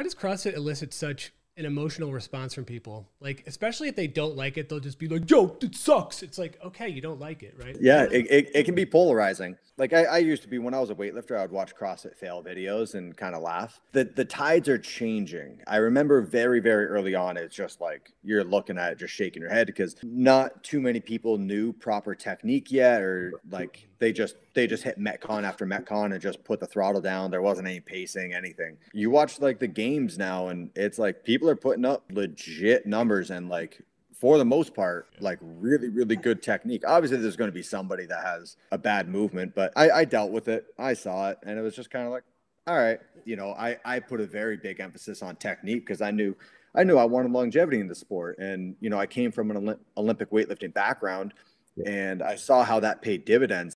Why does CrossFit elicit such an emotional response from people? Like, especially if they don't like it, they'll just be like, "Yo, it sucks." It's like, okay, you don't like it, right? Yeah, it, it, it can be polarizing. Like I, I used to be when I was a weightlifter, I would watch CrossFit fail videos and kind of laugh. The the tides are changing. I remember very very early on, it's just like you're looking at it, just shaking your head because not too many people knew proper technique yet, or like they just they just hit metcon after metcon and just put the throttle down. There wasn't any pacing, anything. You watch like the games now, and it's like people are putting up legit numbers and like for the most part, like really, really good technique. Obviously, there's going to be somebody that has a bad movement, but I, I dealt with it. I saw it, and it was just kind of like, all right, you know, I, I put a very big emphasis on technique because I knew I knew I wanted longevity in the sport, and you know, I came from an Olympic weightlifting background, and I saw how that paid dividends